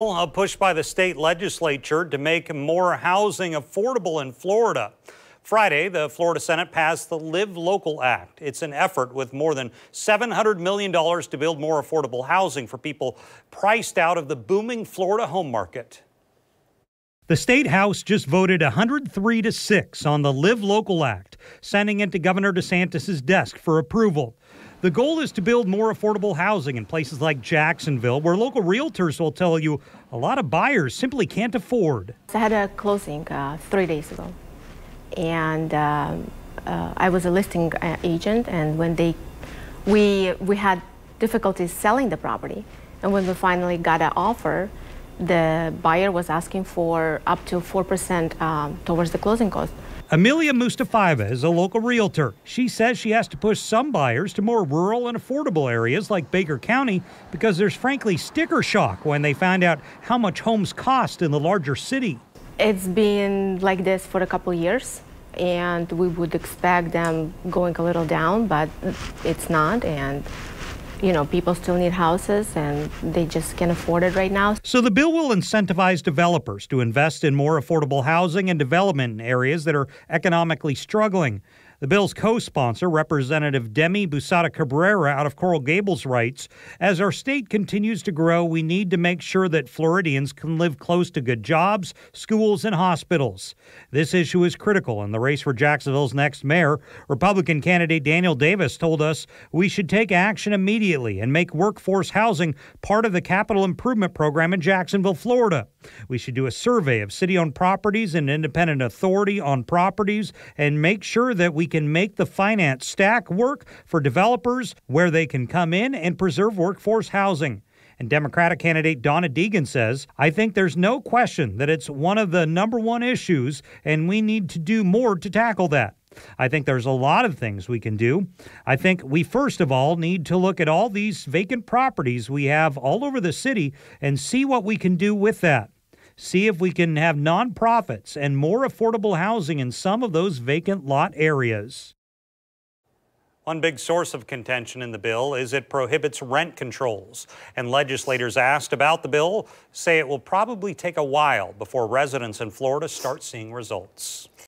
A push by the state legislature to make more housing affordable in Florida. Friday, the Florida Senate passed the Live Local Act. It's an effort with more than $700 million to build more affordable housing for people priced out of the booming Florida home market. The state house just voted 103 to 6 on the Live Local Act, sending it to Governor DeSantis' desk for approval. The goal is to build more affordable housing in places like Jacksonville, where local realtors will tell you a lot of buyers simply can't afford. I had a closing uh, three days ago, and um, uh, I was a listing uh, agent. And when they, we we had difficulties selling the property, and when we finally got an offer, the buyer was asking for up to four percent um, towards the closing cost. Amelia Mustafaeva is a local realtor. She says she has to push some buyers to more rural and affordable areas like Baker County because there's frankly sticker shock when they find out how much homes cost in the larger city. It's been like this for a couple years and we would expect them going a little down, but it's not and you know, people still need houses and they just can't afford it right now. So the bill will incentivize developers to invest in more affordable housing and development in areas that are economically struggling. The bill's co sponsor, Representative Demi Busatta Cabrera out of Coral Gables, writes As our state continues to grow, we need to make sure that Floridians can live close to good jobs, schools, and hospitals. This issue is critical in the race for Jacksonville's next mayor. Republican candidate Daniel Davis told us we should take action immediately and make workforce housing part of the capital improvement program in Jacksonville, Florida. We should do a survey of city owned properties and independent authority on properties and make sure that we can make the finance stack work for developers where they can come in and preserve workforce housing. And Democratic candidate Donna Deegan says, I think there's no question that it's one of the number one issues, and we need to do more to tackle that. I think there's a lot of things we can do. I think we first of all need to look at all these vacant properties we have all over the city and see what we can do with that see if we can have nonprofits and more affordable housing in some of those vacant lot areas. One big source of contention in the bill is it prohibits rent controls. And legislators asked about the bill say it will probably take a while before residents in Florida start seeing results.